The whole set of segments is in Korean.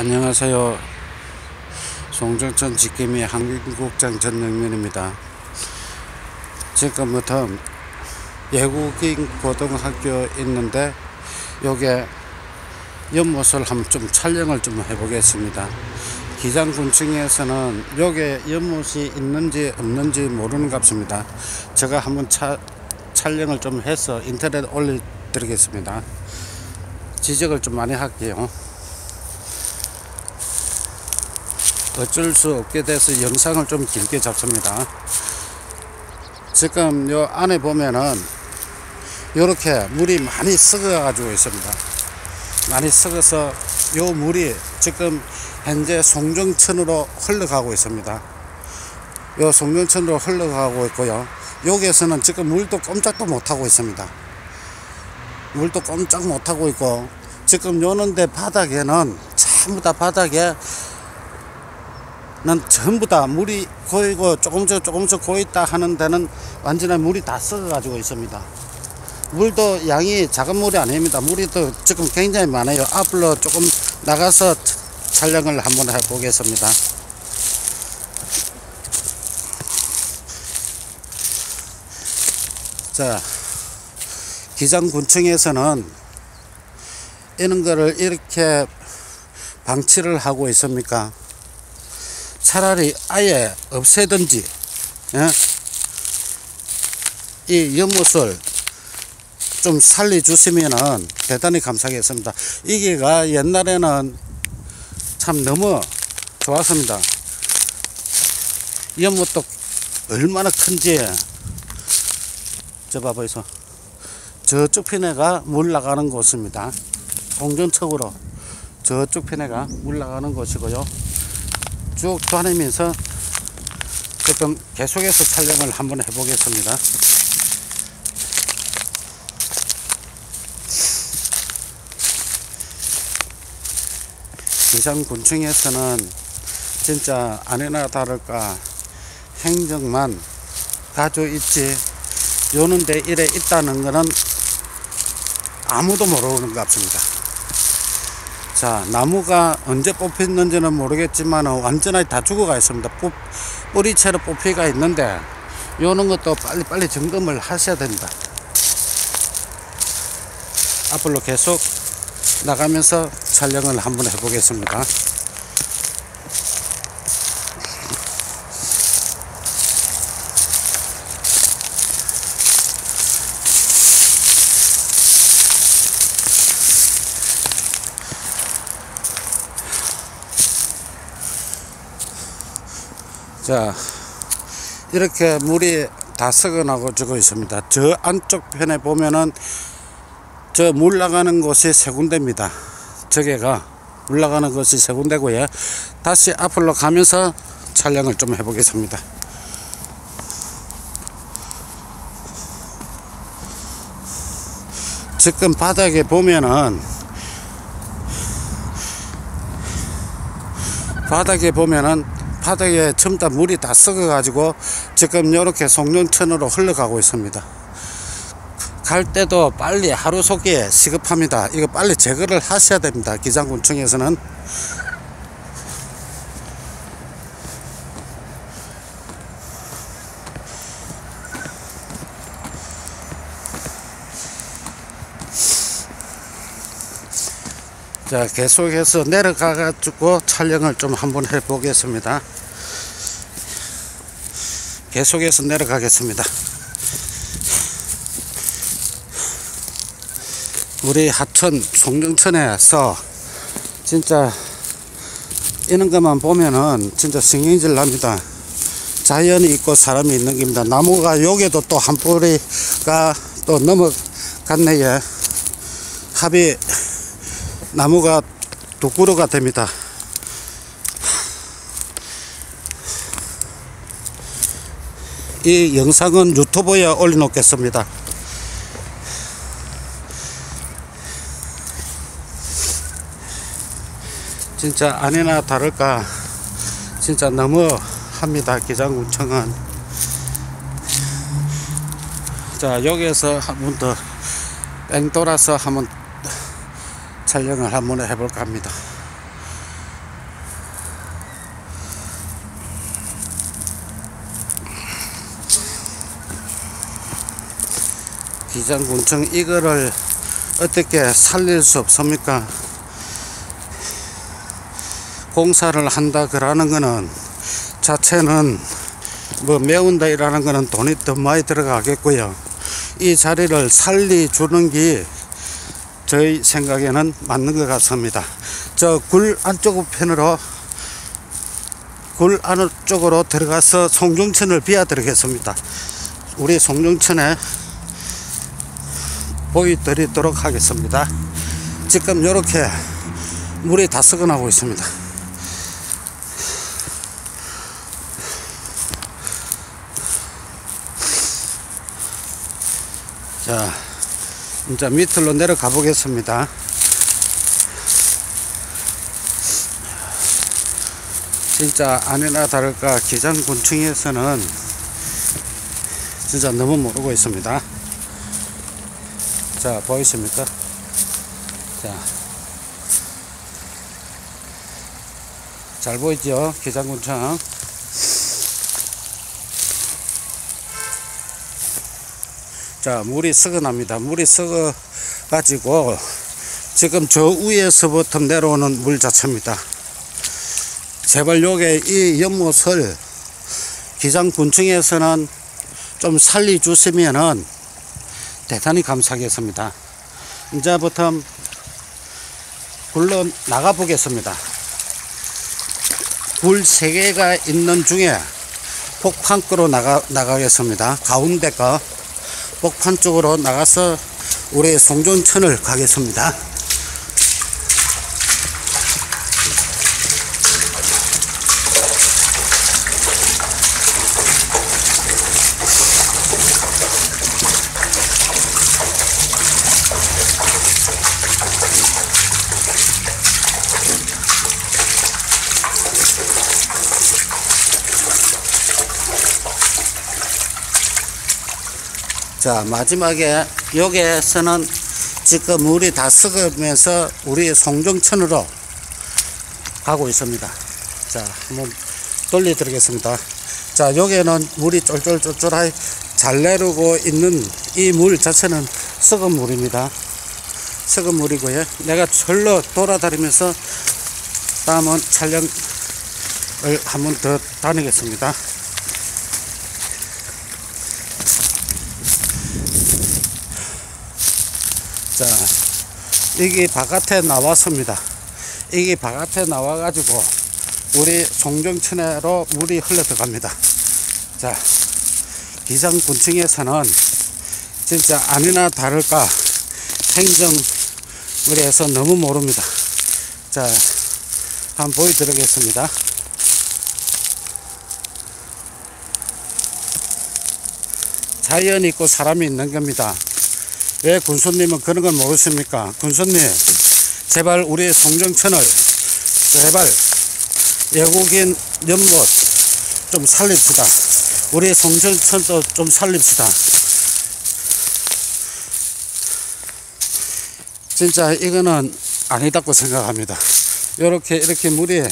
안녕하세요. 송정천 직계미 한국국장 전영민입니다. 지금부터 외국인 고등학교 있는데 요게 연못을 한번 좀 촬영을 좀 해보겠습니다. 기장군층에서는 요게 연못이 있는지 없는지 모르는 값입니다. 제가 한번 차, 촬영을 좀 해서 인터넷 올려드리겠습니다. 지적을 좀 많이 할게요. 어쩔 수 없게 돼서 영상을 좀 길게 잡습니다. 지금 요 안에 보면은 이렇게 물이 많이 썩어 가지고 있습니다. 많이 썩어서 요 물이 지금 현재 송정천으로 흘러가고 있습니다. 요 송정천으로 흘러가고 있고요. 여기에서는 지금 물도 꼼짝도 못하고 있습니다. 물도 꼼짝 못하고 있고 지금 요런데 바닥에는 전부 다 바닥에 는 전부 다 물이 고이고 조금씩 조금씩 고있다 하는 데는 완전히 물이 다 썩어 가지고 있습니다. 물도 양이 작은 물이 아닙니다. 물이 또 지금 굉장히 많아요. 앞으로 조금 나가서 촬영을 한번 해 보겠습니다. 자 기장군청에서는 이런 거를 이렇게 방치를 하고 있습니까 차라리 아예 없애든지 예? 이 연못을 좀 살려주시면은 대단히 감사하겠습니다. 이게가 옛날에는 참 너무 좋았습니다. 연못도 얼마나 큰지 저 봐보이소 저쪽 편에가 물 나가는 곳입니다. 공전척으로 저쪽 편에가 물 나가는 곳이고요. 쭉 다니면서 조금 계속해서 촬영을 한번 해보겠습니다. 기장군청에서는 진짜 아니나 다를까 행정만 가지고 있지 요런데 이래 있다는 거는 아무도 모르는 것 같습니다. 자 나무가 언제 뽑혔는지는 모르겠지만 완전히 다 죽어가 있습니다. 뽑, 뿌리채로 뽑히가 있는데 요런 것도 빨리빨리 점검을 하셔야 됩니다. 앞으로 계속 나가면서 촬영을 한번 해보겠습니다 자 이렇게 물이 다 썩어나고 지고 있습니다. 저 안쪽 편에 보면은 저 물 나가는 곳이 세 군데입니다. 저게가 물 나가는 곳이 세 군데고요. 다시 앞으로 가면서 촬영을 좀 해보겠습니다. 지금 바닥에 보면은 바닥에 보면은 바닥에 전부 다 물이 다 썩어 가지고 지금 이렇게 송년천으로 흘러가고 있습니다. 갈 때도 빨리 하루 속에 시급합니다. 이거 빨리 제거를 하셔야 됩니다. 기장군청에서는 자 계속해서 내려가 가지고 촬영을 좀 한번 해 보겠습니다. 계속해서 내려가겠습니다. 우리 하천 송정천에서 진짜 이런 것만 보면은 진짜 신경질 납니다. 자연이 있고 사람이 있는 겁니다. 나무가 여기도 또 한 뿌리가 또 넘어갔네요. 합이 나무가 두 그루가 됩니다. 이 영상은 유튜브에 올려놓겠습니다. 진짜 아니나 다를까 진짜 너무 합니다. 기장군청은 자 여기에서 한 번 더 뺑 돌아서 한번 촬영을 한번 해볼까 합니다. 기장군청 이거를 어떻게 살릴 수 없습니까? 공사를 한다 그러는 거는 자체는 뭐 메운다 이라는 거는 돈이 더 많이 들어가겠고요. 이 자리를 살리 주는 게 저희 생각에는 맞는 것 같습니다. 저 굴 안쪽 편으로 굴 안쪽으로 들어가서 송중천을 비워드리겠습니다. 우리 송중천에 보여드리도록 하겠습니다. 지금 이렇게 물이 다 썩어나고 있습니다. 자, 이제 밑으로 내려가 보겠습니다. 진짜 아니나 다를까 기장군층에서는 진짜 너무 모르고 있습니다. 자, 보이십니까? 자, 잘 보이죠? 기장군청. 자, 물이 썩어납니다. 물이 썩어 가지고 지금 저 위에서부터 내려오는 물 자체입니다. 제발 요게 이 연못을 기장군청에서는 좀 살려주시면은 대단히 감사하겠습니다. 이제부터 굴러 나가 보겠습니다. 굴 3개가 있는 중에 폭판구로 나가, 나가겠습니다. 가운데 거 복판 쪽으로 나가서 우리 송전천을 가겠습니다. 자 마지막에 여기에서는 지금 물이 다 썩으면서 우리 송정천으로 가고 있습니다. 자 한번 돌려 드리겠습니다. 자 여기는 물이 쫄쫄쫄쫄하게 잘 내려오고 있는 이 물 자체는 썩은 물입니다. 썩은 물이고요. 내가 절로 돌아다니면서 다음은 촬영을 한번 더 다니겠습니다 자, 이게 바깥에 나왔습니다. 이게 바깥에 나와가지고 우리 송정천에로 물이 흘러 들어갑니다. 자, 기장군층에서는 진짜 아니나 다를까 행정을 해서 너무 모릅니다. 자, 한번 보여드리겠습니다. 자연이 있고 사람이 있는 겁니다. 왜 군수님은 그런 걸 모르십니까? 군수님, 제발 우리 송정천을, 제발 외국인 연못 좀 살립시다. 우리 송정천도 좀 살립시다. 진짜 이거는 아니다고 생각합니다. 이렇게, 이렇게 물이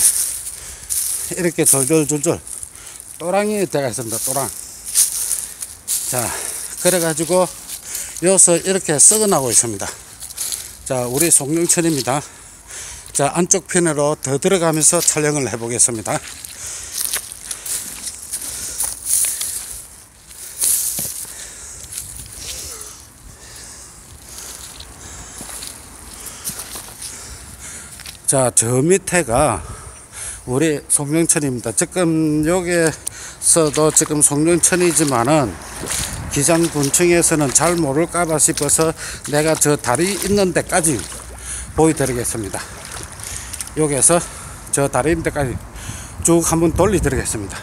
이렇게 졸졸졸졸 또랑이 되어 있습니다. 또랑. 자, 그래가지고 여기서 이렇게 썩어나고 있습니다. 자, 우리 송영천입니다. 자, 안쪽 편으로 더 들어가면서 촬영을 해보겠습니다. 자, 저 밑에가 우리 송영천입니다. 지금 여기서도 지금 송영천이지만은 기장군청에서는 잘 모를까봐 싶어서 내가 저 다리 있는 데까지 보여드리겠습니다. 여기에서 저 다리 있는 데까지 쭉 한번 돌려드리겠습니다.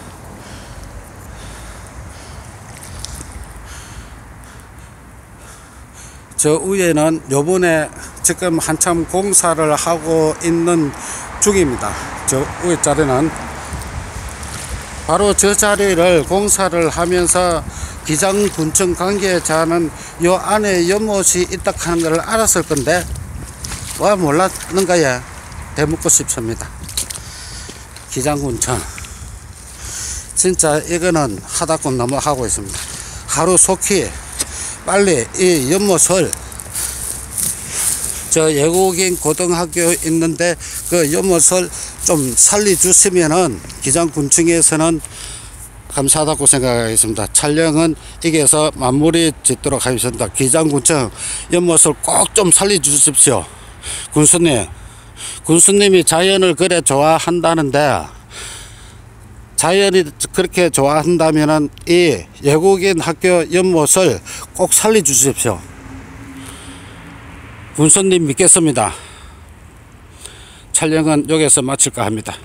저 위에는 요번에 지금 한참 공사를 하고 있는 중입니다. 저 위에 자리는 바로 저 자리를 공사를 하면서 기장군청 관계자는 요 안에 연못이 있다 하는 걸 알았을 건데 와 몰랐는가야 대묻고 싶습니다. 기장군청 진짜 이거는 너무 하고 있습니다. 하루 속히 빨리 이 연못을 저 외국인 고등학교 있는데 그 연못을 좀 살려주시면은 기장군청에서는 감사하다고 생각하겠습니다. 촬영은 여기에서 마무리 짓도록 하겠습니다. 기장군청 연못을 꼭 좀 살려주십시오. 군수님, 군수님이 자연을 그래 좋아한다는데 자연이 그렇게 좋아한다면은 이 외국인 학교 연못을 꼭 살려주십시오. 군수님 믿겠습니다. 촬영은 여기서 마칠까 합니다.